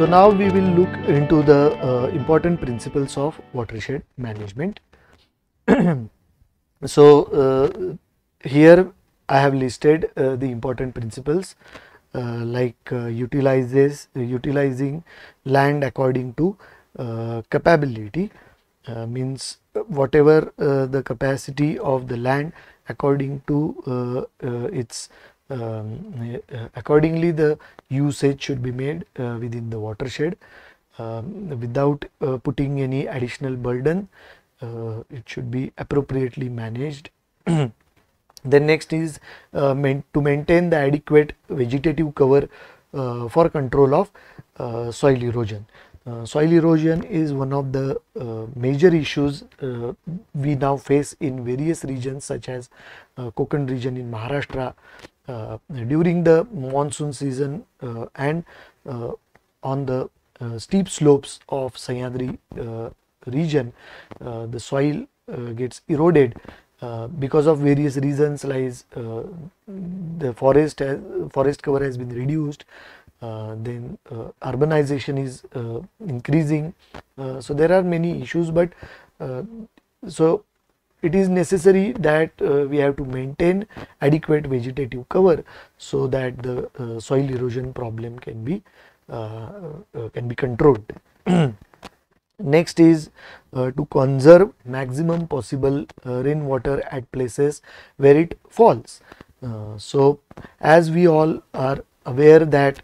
So now we will look into the uh, important principles of watershed management. so uh, here I have listed uh, the important principles uh, like uh, utilizes utilizing land according to uh, capability means whatever the capacity of the land according to its um, uh, accordingly the usage should be made uh, within the watershed. Um, without uh, putting any additional burden it should be appropriately managed. Then next is to maintain the adequate vegetative cover for control of soil erosion uh, soil erosion is one of the uh, major issues uh, we now face in various regions such as uh, Konkan region in Maharashtra uh, during the monsoon season uh, and on the steep slopes of Sahyadri region the soil gets eroded uh, because of various reasons like uh, the forest has, forest cover has been reduced then uh, urbanization is uh, increasing. Uh, so there are many issues but uh, so it is necessary that uh, we have to maintain adequate vegetative cover so that the uh, soil erosion problem can be uh, uh, can be controlled. Next is uh, to conserve maximum possible uh, rainwater at places where it falls. Uh, so as we all are aware that uh,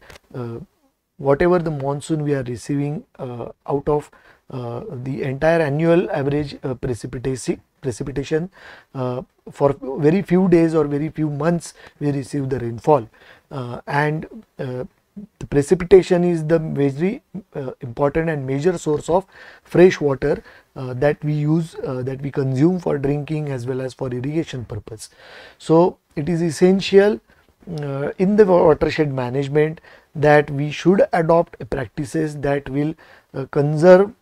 whatever the monsoon we are receiving uh, out of uh, the entire annual average uh, precipitation precipitation uh, for very few days or very few months we receive the rainfall. Uh, and uh, the precipitation is the very uh, important and major source of fresh water uh, that we use uh, that we consume for drinking as well as for irrigation purpose. So it is essential uh, in the watershed management that we should adopt practices that will uh, conserve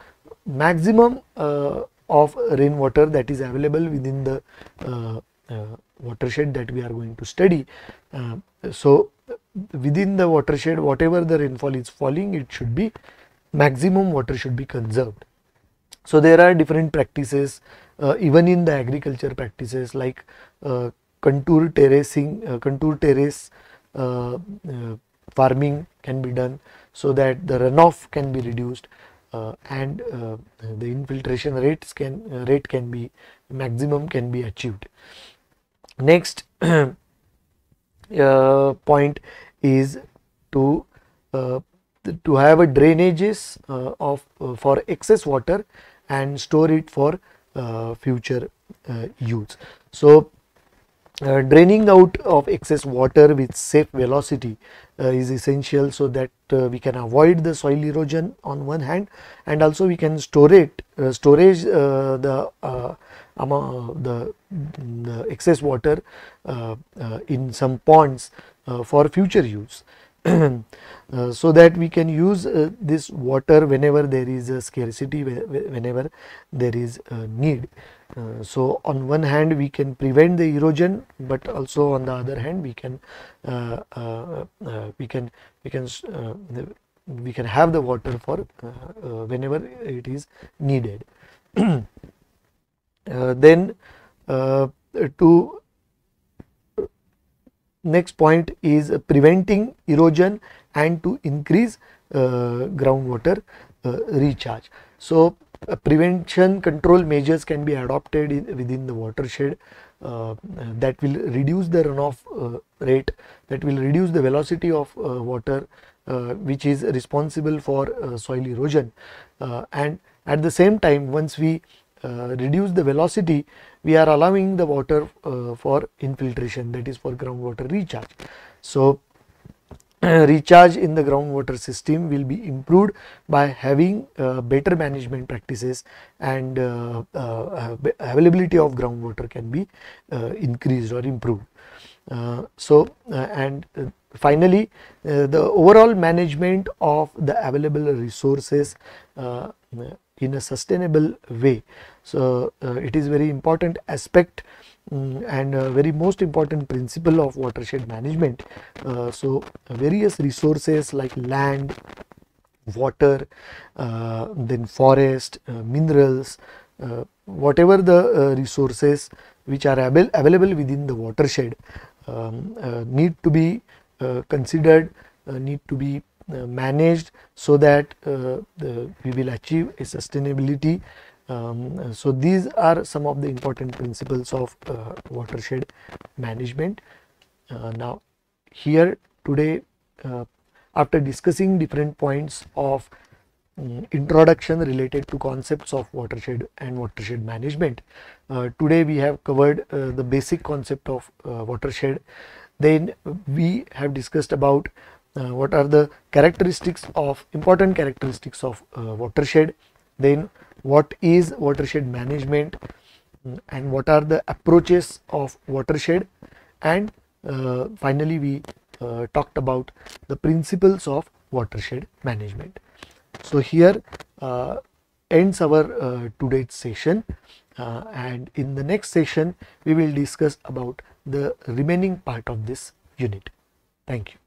maximum uh, of rainwater that is available within the uh, uh, watershed that we are going to study. So within the watershed whatever the rainfall is falling it should be maximum water should be conserved. So there are different practices uh, even in the agriculture practices like uh, contour terracing uh, contour terrace farming can be done so that the runoff can be reduced uh, and uh, the infiltration rates can uh, rate can be maximum can be achieved. Next uh, point is to uh, to have a drainages uh, of for excess water and store it for future use. So uh, draining out of excess water with safe velocity uh, is essential so that uh, we can avoid the soil erosion on one hand and also we can store it uh, storage uh, the uh, the, the excess water in some ponds for future use uh, so that we can use uh, this water whenever there is a scarcity whe- whe- whenever there is a need. Uh, so on one hand we can prevent the erosion but also on the other hand we can uh, uh, we can we can we can have the water for whenever it is needed. Then to next point is preventing erosion and to increase uh, groundwater uh, recharge. So uh, prevention control measures can be adopted in, within the watershed uh, that will reduce the runoff uh, rate that will reduce the velocity of uh, water which is responsible for soil erosion. And at the same time once we reduce the velocity we are allowing the water uh, for infiltration that is for groundwater recharge. So recharge in the groundwater system will be improved by having uh, better management practices and uh, uh, availability of groundwater can be uh, increased or improved. Uh, so uh, and uh, finally uh, the overall management of the available resources uh, in a sustainable way. So uh, it is very important aspect mm, and very most important principle of watershed management. Uh, so various resources like land water, uh, then forest, uh, minerals, uh, whatever the resources which are avail available within the watershed um, need to be considered, need to be managed so that the, we will achieve a sustainability um, so these are some of the important principles of uh, watershed management. Uh, now here today uh, after discussing different points of um, introduction related to concepts of watershed and watershed management. Uh, today we have covered uh, the basic concept of uh, watershed. Then we have discussed about uh, what are the characteristics of important characteristics of uh, watershed. Then what is watershed management mm, and what are the approaches of watershed and uh, finally we uh, talked about the principles of watershed management. So here uh, ends our uh, today's session and in the next session we will discuss about the remaining part of this unit. Thank you.